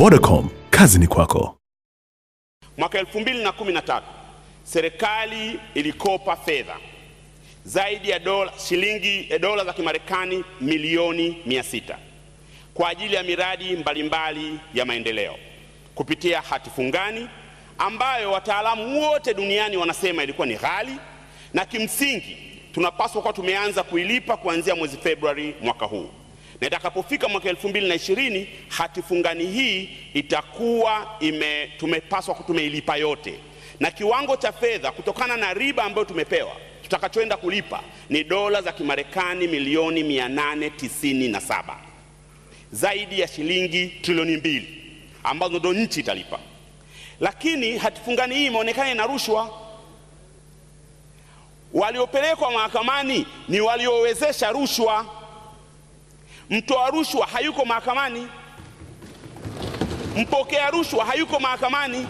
Vodacom, kazi ni kwako. Mwaka 2013 serikali ilikopa fedha zaidi ya dola shilingi ya dola za Kimarekani milioni 600 kwa ajili ya miradi mbalimbali mbali ya maendeleo kupitia hati fungani ambayo wataalamu wote duniani wanasema ilikuwa ni ghali na kimsingi tunapaswa kuwa tumeanza kuilipa kuanzia mwezi Februari mwaka huu, na itakapofika mwaka 2020 hati fungani hii itakuwa ime, tumepaswa tumeilipa yote, na kiwango cha fedha kutokana na riba ambayo tumepewa tutakachoenda kulipa ni dola za Kimarekani milioni 897 zaidi ya shilingi trilioni mbili ambazo ndo nchi italipa. Lakini hatifungani hii imeonekana ina rushwa. Waliopelekwa mahakamani ni waliowezesha rushwa. Mtoa rushwa hayuko mahakamani, mpokea rushwa hayuko mahakamani,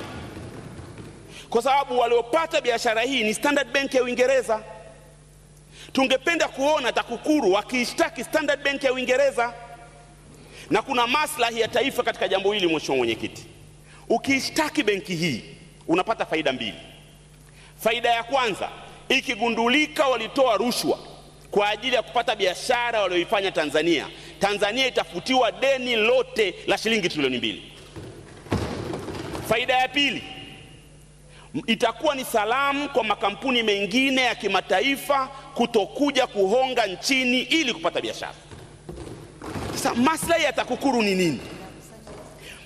kwa sababu waliopata biashara hii ni Standard Bank ya Uingereza. Tungependa kuona TAKUKURU wakiishtaki Standard Bank ya Uingereza, na kuna maslahi ya taifa katika jambo hili. Mheshimiwa Mwenyekiti, ukiishtaki benki hii unapata faida mbili. Faida ya kwanza, ikigundulika walitoa rushwa kwa ajili ya kupata biashara walioifanya Tanzania, Tanzania itafutiwa deni lote la shilingi trilioni mbili. Faida ya pili, itakuwa ni salamu kwa makampuni mengine ya kimataifa kutokuja kuhonga nchini ili kupata biashara. Sasa maslahi ya TAKUKURU ni nini?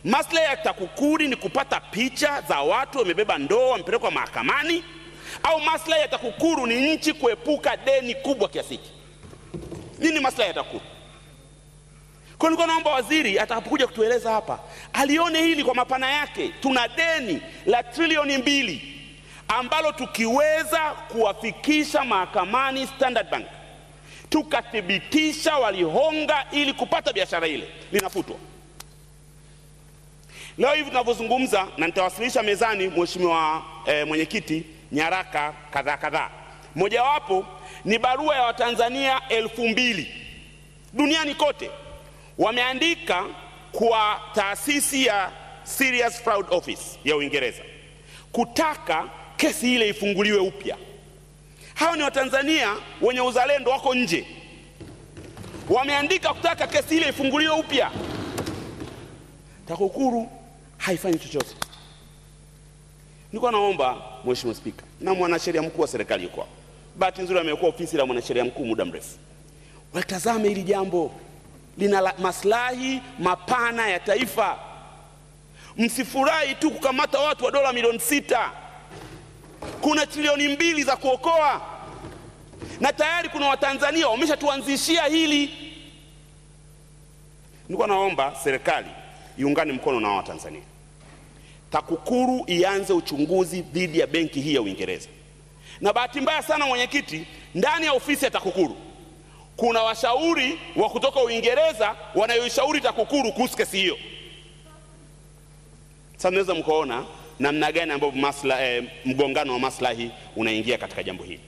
Maslahi ya TAKUKURU ni kupata picha za watu wamebeba ndoo wamepelekwa mahakamani, au maslahi ya TAKUKURU ni nchi kuepuka deni kubwa kiasi hiki? Nini maslahi ya TAKUKURU? Kwa nilikuwa naomba waziri atakapokuja kutueleza hapa alione hili kwa mapana yake. Tuna deni la trilioni mbili ambalo tukiweza kuwafikisha mahakamani Standard Bank tukathibitisha walihonga ili kupata biashara ile, linafutwa. Leo hivi tunavyozungumza, na nitawasilisha mezani, Mheshimiwa eh, Mwenyekiti, nyaraka kadhaa kadhaa. Mojawapo ni barua ya Watanzania elfu mbili duniani kote wameandika kwa taasisi ya Serious Fraud Office ya Uingereza kutaka kesi ile ifunguliwe upya. Hawa ni Watanzania wenye uzalendo, wako nje, wameandika kutaka kesi ile ifunguliwe upya. TAKUKURU haifanyi chochote. Nilikuwa naomba Mheshimiwa Spika na mwanasheria mkuu wa serikali yuko hapa, bahati nzuri amekuwa ofisi la mwanasheria mkuu muda mrefu, watazame hili jambo lina la- maslahi mapana ya taifa. Msifurahi tu kukamata watu wa dola milioni sita. Kuna trilioni mbili za kuokoa, na tayari kuna Watanzania wameshatuanzishia hili. Nilikuwa naomba serikali iungane mkono na Watanzania, TAKUKURU ianze uchunguzi dhidi ya benki hii ya Uingereza. Na bahati mbaya sana, mwenyekiti, ndani ya ofisi ya TAKUKURU kuna washauri wa kutoka Uingereza wanayoishauri TAKUKURU kuhusu kesi hiyo. Sasa mnaweza mkaona namna gani ambavyo masla, eh, mgongano wa maslahi unaingia katika jambo hili.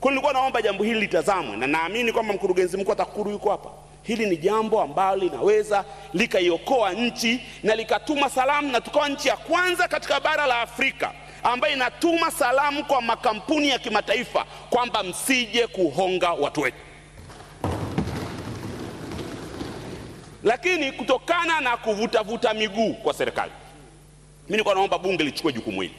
Kwa nilikuwa naomba jambo hili litazamwe, na naamini kwamba mkurugenzi mkuu wa TAKUKURU yuko hapa. Hili ni jambo ambalo linaweza likaiokoa nchi na likatuma salamu, na tukawa nchi ya kwanza katika bara la Afrika ambayo inatuma salamu kwa makampuni ya kimataifa kwamba msije kuhonga watu wetu. Lakini kutokana na kuvutavuta miguu kwa serikali, mimi nilikuwa naomba bunge lichukue jukumu hili,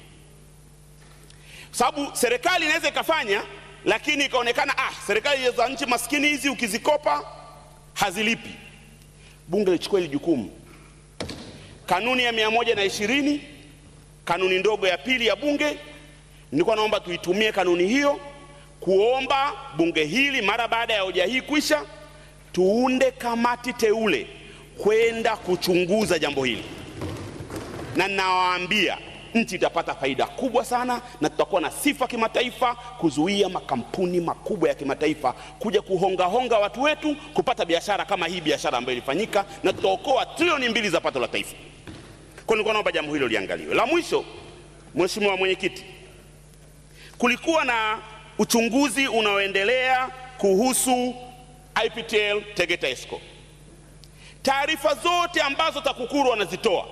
sababu serikali inaweza ikafanya, lakini ikaonekana ah, serikali za nchi maskini hizi ukizikopa hazilipi. Bunge lichukue hili jukumu. Kanuni ya mia moja na ishirini kanuni ndogo ya pili ya bunge, nilikuwa naomba tuitumie kanuni hiyo kuomba bunge hili mara baada ya hoja hii kuisha tuunde kamati teule kwenda kuchunguza jambo hili, na nawaambia nchi itapata faida kubwa sana, na tutakuwa na sifa kimataifa kuzuia makampuni makubwa ya kimataifa kuja kuhongahonga watu wetu kupata biashara kama hii biashara ambayo ilifanyika, na tutaokoa trilioni mbili za pato la taifa. Kwa nilikuwa naomba jambo hilo liangaliwe. La mwisho, Mheshimiwa Mwenyekiti, kulikuwa na uchunguzi unaoendelea kuhusu IPTL Tegeta Escrow. Taarifa zote ambazo TAKUKURU wanazitoa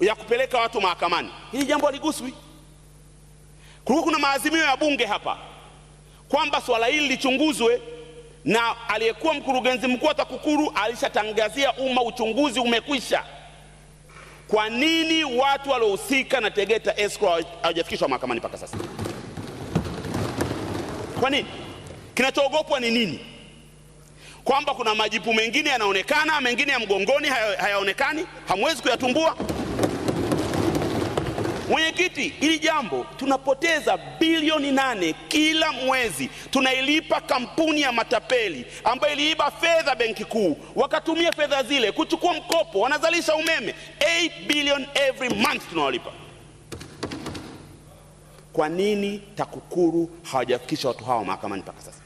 ya kupeleka watu mahakamani, hili jambo haliguswi. Kulikuwa kuna maazimio ya bunge hapa kwamba swala hili lichunguzwe, na aliyekuwa mkurugenzi mkuu wa TAKUKURU alishatangazia umma uchunguzi umekwisha. Kwa nini watu waliohusika na Tegeta Escrow hawajafikishwa mahakamani mpaka sasa? Kwa nini? Kinachoogopwa ni nini? Kwamba kuna majipu mengine yanaonekana, mengine ya mgongoni haya- hayaonekani, hamwezi kuyatumbua. Mwenyekiti, hili jambo tunapoteza bilioni nane kila mwezi, tunailipa kampuni ya matapeli ambayo iliiba fedha benki kuu, wakatumia fedha zile kuchukua mkopo, wanazalisha umeme 8 billion every month tunawalipa. Kwa nini TAKUKURU hawajafikisha watu hawa mahakamani mpaka sasa?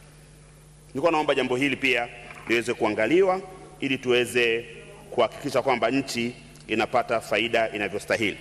Nilikuwa naomba jambo hili pia liweze kuangaliwa ili tuweze kuhakikisha kwamba nchi inapata faida inavyostahili.